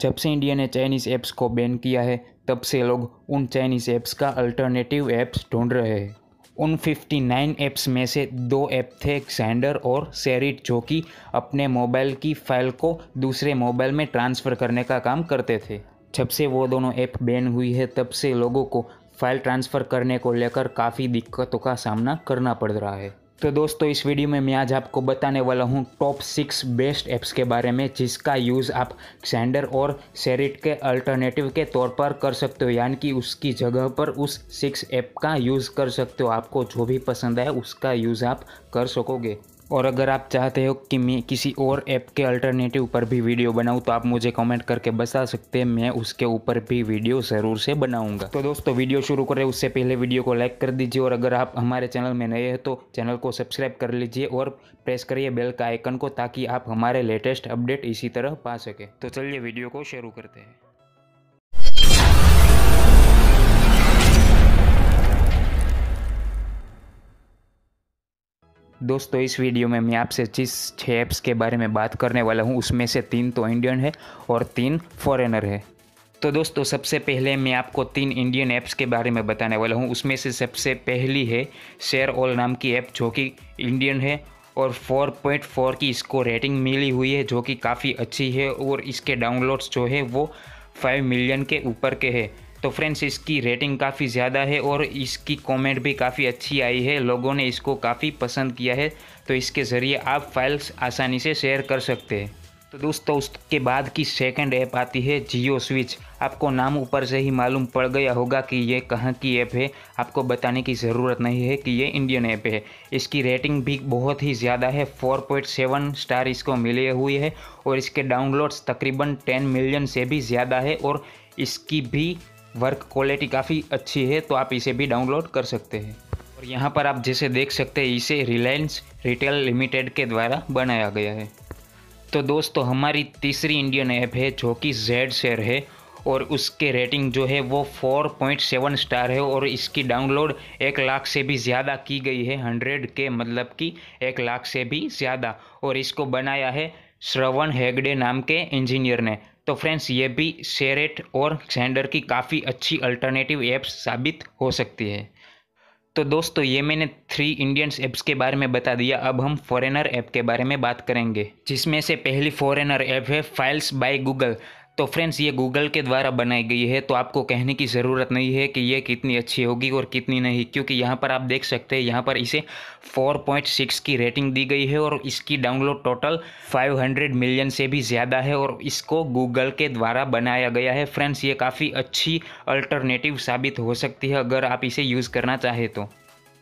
जब से इंडिया ने चाइनीज़ ऐप्स को बैन किया है, तब से लोग उन चाइनीज़ ऐप्स का अल्टरनेटिव ऐप्स ढूंढ रहे हैं। उन 59 ऐप्स में से दो ऐप थे सैंडर और सेरिट जो कि अपने मोबाइल की फ़ाइल को दूसरे मोबाइल में ट्रांसफ़र करने का काम करते थे। जब से वो दोनों ऐप बैन हुई है, तब से लोगों को फ़ाइल ट्रांसफ़र करने को लेकर काफ़ी दिक्कतों का सामना करना पड़ रहा है। तो दोस्तों, इस वीडियो में मैं आज आपको बताने वाला हूँ टॉप सिक्स बेस्ट ऐप्स के बारे में, जिसका यूज़ आप सेंडर और सेरिट के अल्टरनेटिव के तौर पर कर सकते हो। यानी कि उसकी जगह पर उस सिक्स ऐप का यूज़ कर सकते हो। आपको जो भी पसंद है उसका यूज़ आप कर सकोगे। और अगर आप चाहते हो कि मैं किसी और ऐप के अल्टरनेटिव पर भी वीडियो बनाऊँ तो आप मुझे कमेंट करके बता सकते हैं, मैं उसके ऊपर भी वीडियो ज़रूर से बनाऊँगा। तो दोस्तों वीडियो शुरू करें उससे पहले वीडियो को लाइक कर दीजिए, और अगर आप हमारे चैनल में नए हैं तो चैनल को सब्सक्राइब कर लीजिए और प्रेस करिए बेल का आइकन को, ताकि आप हमारे लेटेस्ट अपडेट इसी तरह पा सकें। तो चलिए वीडियो को शुरू करते हैं। दोस्तों, इस वीडियो में मैं आपसे जिस छः ऐप्स के बारे में बात करने वाला हूँ, उसमें से तीन तो इंडियन है और तीन फॉरेनर है। तो दोस्तों, सबसे पहले मैं आपको तीन इंडियन ऐप्स के बारे में बताने वाला हूँ। उसमें से सबसे पहली है शेयर ऑल नाम की ऐप जो कि इंडियन है और 4.4 की इसको रेटिंग मिली हुई है, जो कि काफ़ी अच्छी है और इसके डाउनलोड्स जो है वो 5 मिलियन के ऊपर के हैं। तो फ्रेंड्स इसकी रेटिंग काफ़ी ज़्यादा है और इसकी कमेंट भी काफ़ी अच्छी आई है। लोगों ने इसको काफ़ी पसंद किया है तो इसके ज़रिए आप फाइल्स आसानी से शेयर कर सकते हैं। तो दोस्तों, उसके बाद की सेकंड ऐप आती है जियो स्विच आपको नाम ऊपर से ही मालूम पड़ गया होगा कि ये कहाँ की ऐप है। आपको बताने की ज़रूरत नहीं है कि ये इंडियन ऐप है। इसकी रेटिंग भी बहुत ही ज़्यादा है 4.7 स्टार इसको मिले हुई है और इसके डाउनलोड्स तकरीबन 10 मिलियन से भी ज़्यादा है और इसकी भी वर्क क्वालिटी काफ़ी अच्छी है तो आप इसे भी डाउनलोड कर सकते हैं। और यहाँ पर आप जैसे देख सकते हैं, इसे रिलायंस रिटेल लिमिटेड के द्वारा बनाया गया है। तो दोस्तों, हमारी तीसरी इंडियन ऐप है, जो कि जेड शेयर है, और उसके रेटिंग जो है, वो 4.7 स्टार है, और इसकी डाउनलोड एक लाख से भी ज़्यादा की गई है हंड्रेड के मतलब कि एक लाख से भी ज़्यादा। और इसको बनाया है श्रवण हेगडे नाम के इंजीनियर ने। तो फ्रेंड्स ये भी शेरेट और सेंडर की काफ़ी अच्छी अल्टरनेटिव ऐप्स साबित हो सकती है। तो दोस्तों, ये मैंने थ्री इंडियंस ऐप्स के बारे में बता दिया। अब हम फॉरेनर ऐप के बारे में बात करेंगे, जिसमें से पहली फॉरेनर ऐप है फाइल्स बाय गूगल तो फ्रेंड्स ये गूगल के द्वारा बनाई गई है तो आपको कहने की ज़रूरत नहीं है कि ये कितनी अच्छी होगी और कितनी नहीं, क्योंकि यहाँ पर आप देख सकते हैं, यहाँ पर इसे 4.6 की रेटिंग दी गई है और इसकी डाउनलोड टोटल 500 मिलियन से भी ज़्यादा है और इसको गूगल के द्वारा बनाया गया है। फ्रेंड्स ये काफ़ी अच्छी अल्टरनेटिव साबित हो सकती है अगर आप इसे यूज़ करना चाहें तो।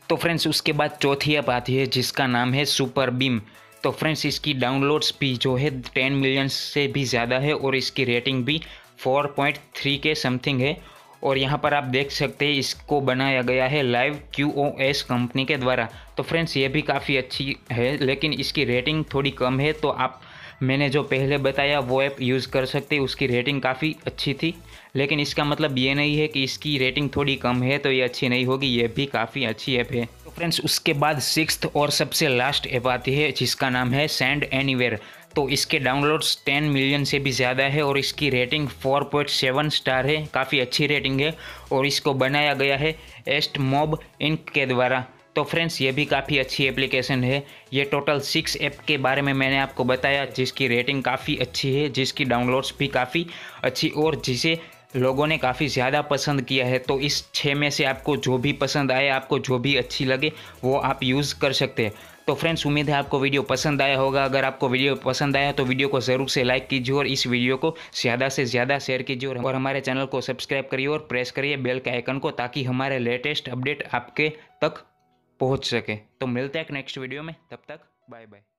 तो फ्रेंड्स उसके बाद चौथी ऐप आती है, जिसका नाम है सुपर बीम तो फ्रेंड्स, इसकी डाउनलोड्स भी जो है टेन मिलियन से भी ज़्यादा है और इसकी रेटिंग भी फोर पॉइंट थ्री के समथिंग है। और यहाँ पर आप देख सकते हैं, इसको बनाया गया है live Q O S company के द्वारा। तो फ्रेंड्स, ये भी काफ़ी अच्छी है, लेकिन इसकी रेटिंग थोड़ी कम है तो आप, मैंने जो पहले बताया वो ऐप यूज़ कर सकते उसकी रेटिंग काफ़ी अच्छी थी। लेकिन इसका मतलब ये नहीं है कि इसकी रेटिंग थोड़ी कम है तो ये अच्छी नहीं होगी, ये भी काफ़ी अच्छी ऐप है। फ्रेंड्स उसके बाद सिक्स और सबसे लास्ट ऐप आती है, जिसका नाम है सैंड एनीवेयर तो इसके डाउनलोड्स 10 मिलियन से भी ज़्यादा है और इसकी रेटिंग 4.7 स्टार है, काफ़ी अच्छी रेटिंग है और इसको बनाया गया है एस्ट मॉब इंक के द्वारा। तो फ्रेंड्स ये भी काफ़ी अच्छी एप्लीकेशन है। ये टोटल सिक्स ऐप के बारे में मैंने आपको बताया, जिसकी रेटिंग काफ़ी अच्छी है, जिसकी डाउनलोड्स भी काफ़ी अच्छी और जिसे लोगों ने काफ़ी ज़्यादा पसंद किया है तो इस छः में से आपको जो भी पसंद आए, आपको जो भी अच्छी लगे, वो आप यूज़ कर सकते हैं। तो फ्रेंड्स उम्मीद है आपको वीडियो पसंद आया होगा। अगर आपको वीडियो पसंद आया तो वीडियो को ज़रूर से लाइक कीजिए और इस वीडियो को ज़्यादा से ज़्यादा शेयर कीजिए और हमारे चैनल को सब्सक्राइब करिए और प्रेस करिए बेल के आइकन को, ताकि हमारे लेटेस्ट अपडेट आपके तक पहुँच सके। तो मिलते हैं नेक्स्ट वीडियो में। तब तक बाय बाय